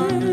love.